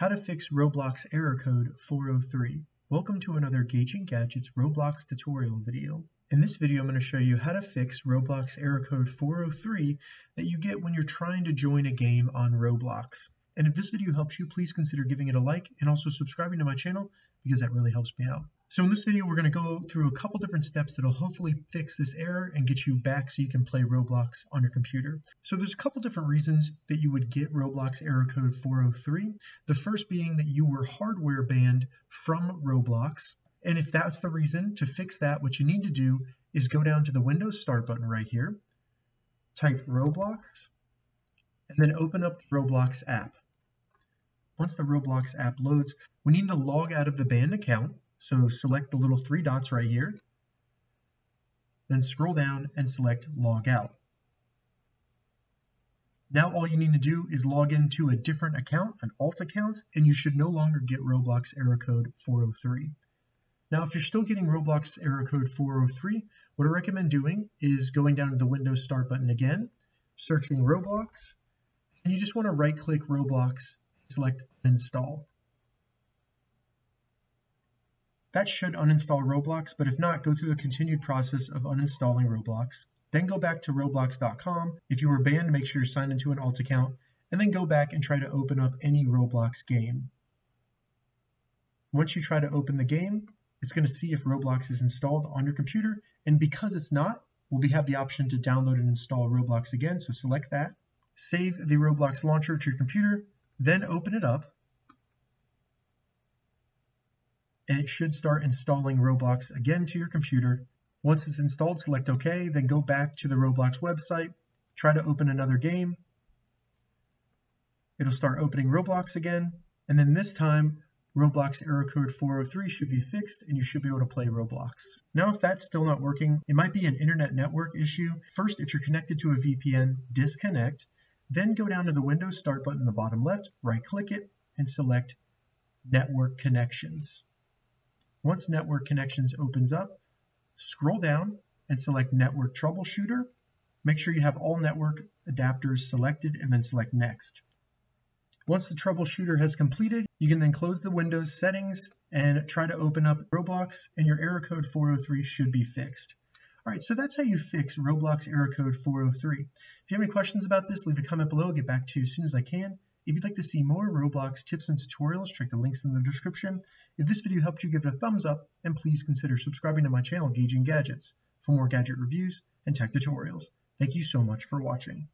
How to fix Roblox error code 403. Welcome to another Gauging Gadgets Roblox tutorial video. In this video, I'm going to show you how to fix Roblox error code 403 that you get when you're trying to join a game on Roblox. And if this video helps you, please consider giving it a like and also subscribing to my channel because that really helps me out. So in this video, we're going to go through a couple different steps that'll hopefully fix this error and get you back so you can play Roblox on your computer. So there's a couple different reasons that you would get Roblox error code 403. The first being that you were hardware banned from Roblox. And if that's the reason, to fix that, what you need to do is go down to the Windows Start button right here, type Roblox, and then open up the Roblox app. Once the Roblox app loads, we need to log out of the banned account so select the little three dots right here, then scroll down and select log out. Now all you need to do is log into a different account, an alt account, and you should no longer get Roblox error code 403. Now if you're still getting Roblox error code 403, what I recommend doing is going down to the Windows Start button again, searching Roblox, and you just want to right click Roblox, select Uninstall. That should uninstall Roblox, but if not, go through the continued process of uninstalling Roblox. Then go back to roblox.com. If you were banned, make sure you're signed into an alt account, and then go back and try to open up any Roblox game. Once you try to open the game, it's going to see if Roblox is installed on your computer, and because it's not, we'll have the option to download and install Roblox again, so select that. Save the Roblox launcher to your computer, then open it up, and it should start installing Roblox again to your computer. Once it's installed, select OK, then go back to the Roblox website, try to open another game. It'll start opening Roblox again, and then this time, Roblox error code 403 should be fixed and you should be able to play Roblox. Now if that's still not working, it might be an internet network issue. First, if you're connected to a VPN, disconnect, then go down to the Windows Start button in the bottom left, right click it, and select Network Connections. Once Network Connections opens up, scroll down and select Network Troubleshooter. Make sure you have all network adapters selected and then select Next. Once the troubleshooter has completed, you can then close the Windows settings and try to open up Roblox and your error code 403 should be fixed. All right, so that's how you fix Roblox error code 403. If you have any questions about this, leave a comment below. I'll get back to you as soon as I can. If you'd like to see more Roblox tips and tutorials, check the links in the description. If this video helped you, give it a thumbs up, and please consider subscribing to my channel, Gauging Gadgets, for more gadget reviews and tech tutorials. Thank you so much for watching.